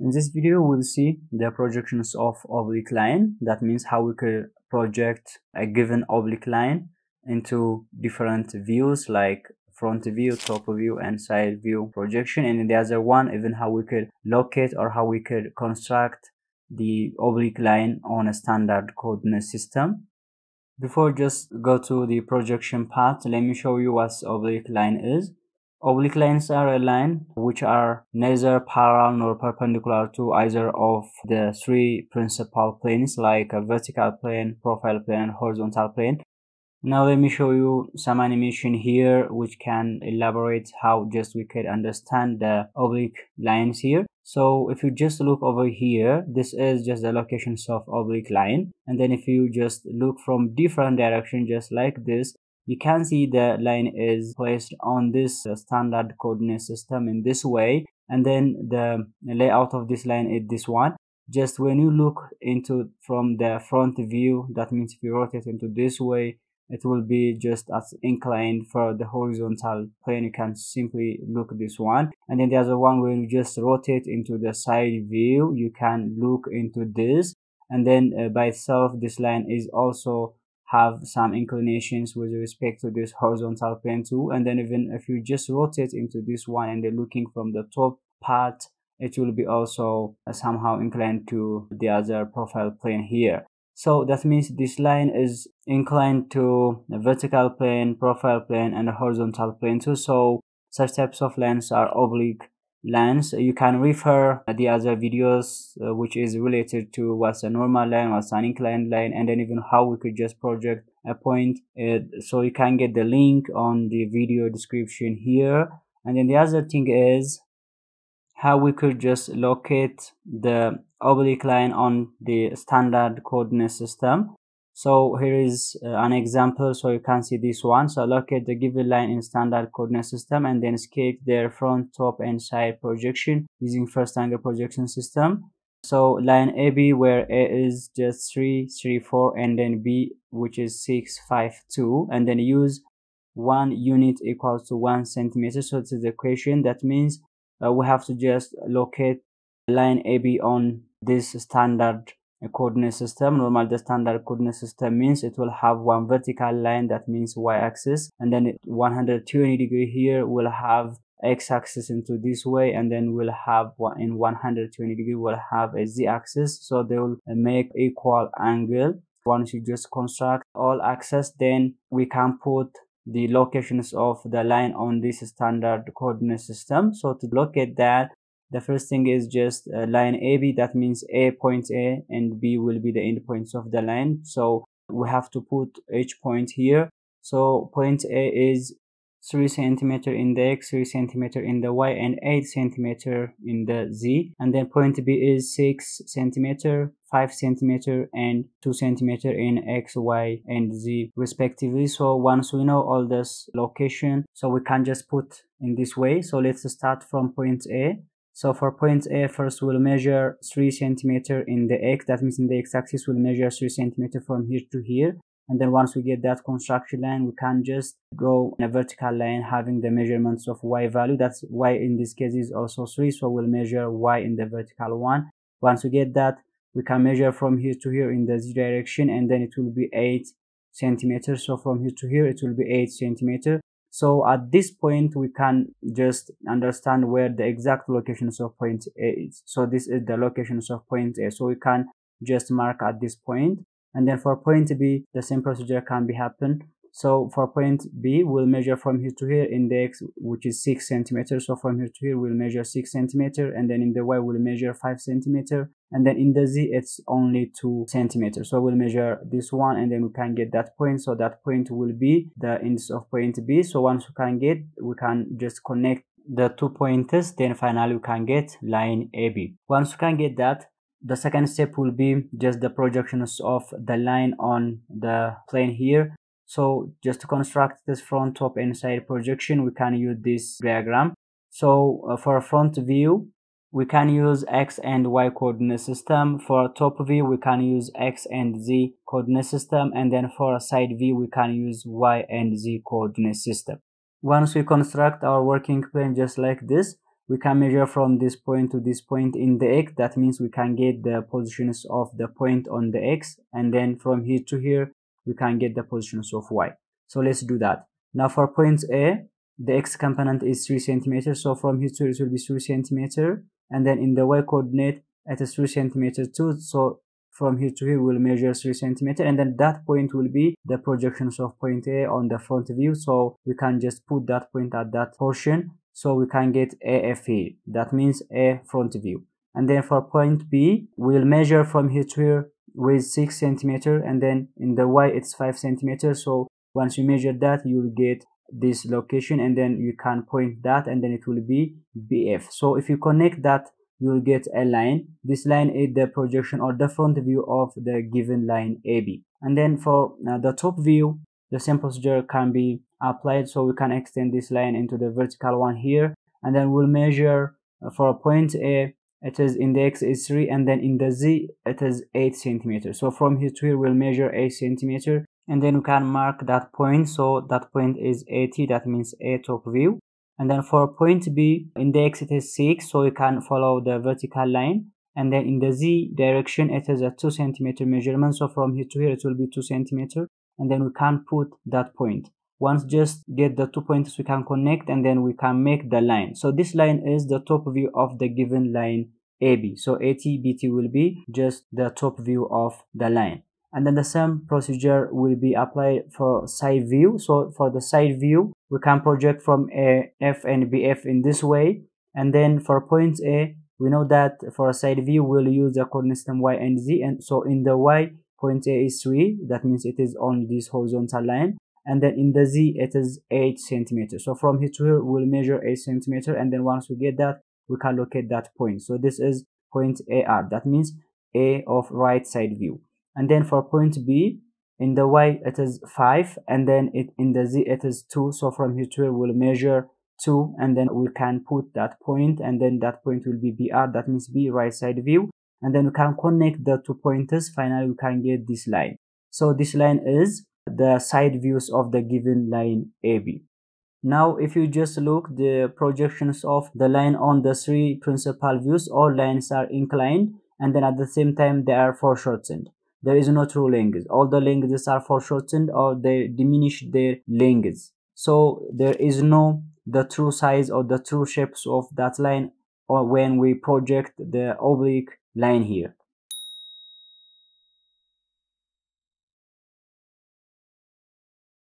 In this video, we'll see the projections of oblique line. That means how we could project a given oblique line into different views like front view, top view, and side view projection. And the other one, even how we could locate or how we could construct the oblique line on a standard coordinate system. Before just go to the projection part, let me show you what oblique line is. Oblique lines are a line which are neither parallel nor perpendicular to either of the three principal planes like a vertical plane, profile plane, and horizontal plane. Now let me show you some animation here which can elaborate how just we could understand the oblique lines here. So if you just look over here, this is just the locations of oblique line. And then if you just look from different direction just like this, you can see the line is placed on this uh, standard coordinate system in this way and then the layout of this line is this one. Just when you look into from the front view that means if you rotate into this way it will be just as inclined for the horizontal plane. You can simply look this one. And then the other one when you just rotate into the side view you can look into this. And then uh, by itself this line is also have some inclinations with respect to this horizontal plane too. And then even if you just rotate into this one and then looking from the top part it will be also somehow inclined to the other profile plane here. So that means this line is inclined to the vertical plane profile plane and the horizontal plane too. So such types of lines are oblique lines you can refer the other videos uh, which is related to what's a normal line what's an inclined line and then even how we could just project a point. Uh, so you can get the link on the video description here. And then the other thing is how we could just locate the oblique line on the standard coordinate system so here is uh, an example. So you can see this one. So locate the given line in standard coordinate system and then sketch their front top and side projection using first angle projection system. So line ab where a is just 3 3 4 and then b which is 6 5 2 and then use one unit equals to one centimeter. So this is the equation. That means uh, we have to just locate line ab on this standard coordinate system normal the standard coordinate system means it will have one vertical line that means y-axis and then 120 degree here will have x-axis into this way and then we'll have one in 120 degree we'll have a z-axis so they will make equal angle. Once you just construct all axes then we can put the locations of the line on this standard coordinate system. So to locate that the first thing is just uh, line AB that means A point A and B will be the endpoints of the line. So we have to put each point here. So point A is 3 centimeter in the X 3 centimeter in the Y and 8 centimeter in the Z. And then point B is 6 centimeter 5 centimeter and 2 centimeter in X Y and Z respectively. So once we know all this location so we can just put in this way. So let's start from point A so for point A, first we'll measure 3 centimeter in the X, that means in the X-axis we'll measure 3 centimeter from here to here. And then once we get that construction line, we can just draw a vertical line having the measurements of Y value. That's Y in this case is also 3, so we'll measure Y in the vertical one. Once we get that, we can measure from here to here in the Z direction, and then it will be 8 centimeters. So from here to here, it will be 8 centimeter so at this point we can just understand where the exact locations of point a is. So this is the locations of point a. So we can just mark at this point. And then for point b the same procedure can be happen so for point B, we'll measure from here to here in the X, which is 6 centimeters. So from here to here, we'll measure 6 centimeter. And then in the Y, we'll measure 5 centimeter. And then in the Z, it's only 2 centimeters. So we'll measure this one and then we can get that point. So that point will be the index of point B. So once we can get, we can just connect the two pointers. Then finally, we can get line AB. Once we can get that, the second step will be just the projections of the line on the plane here so just to construct this front top and side projection we can use this diagram. So uh, for front view we can use x and y coordinate system. For top view we can use x and z coordinate system. And then for a side view we can use y and z coordinate system. Once we construct our working plane just like this we can measure from this point to this point in the x. That means we can get the positions of the point on the x. And then from here to here we can get the positions of y. So let's do that. Now for point a the x component is 3 centimeters. So from here to it will be 3 centimeter. And then in the y coordinate it is 3 centimeter too so from here to here we'll measure 3 centimeter. And then that point will be the projections of point a on the front view. So we can just put that point at that portion. So we can get AF here. That means A front view. And then for point B, we'll measure from here to here with 6 centimeter and then in the Y it's 5 centimeter. So once you measure that, you'll get this location and then you can point that and then it will be BF. So if you connect that, you'll get a line. This line is the projection or the front view of the given line AB. And then for uh, the top view, the same procedure can be applied so we can extend this line into the vertical one here and then we'll measure uh, for point a it is in the x is 3 and then in the z it is 8 centimeters so from here to here we'll measure 8 centimeter and then we can mark that point. So that point is AT that means a top view. And then for point b in the x it is 6 so you can follow the vertical line. And then in the z direction it is a 2 centimeter measurement. So from here to here it will be 2 centimeter. And then we can put that point once just get the two points we can connect and then we can make the line. So this line is the top view of the given line AB so AT BT will be just the top view of the line. And then the same procedure will be applied for side view. So for the side view we can project from a F and BF in this way. And then for point A we know that for a side view we'll use the coordinate system Y and Z. And so in the Y point A is 3 that means it is on this horizontal line and then in the z it is 8 centimeters. So from here to here we'll measure 8 centimeter and then once we get that we can locate that point. So this is point ar that means a of right side view. And then for point b in the y it is 5 and then it in the z it is 2 so from here to here we'll measure 2 and then we can put that point and then that point will be br that means b right side view. And then we can connect the two pointers. Finally we can get this line. So this line is the side views of the given line AB. Now if you just look the projections of the line on the three principal views, all lines are inclined and then at the same time they are foreshortened. There is no true length. All the lengths are foreshortened or they diminish their lengths. So there is no the true size or the true shapes of that line or when we project the oblique line here.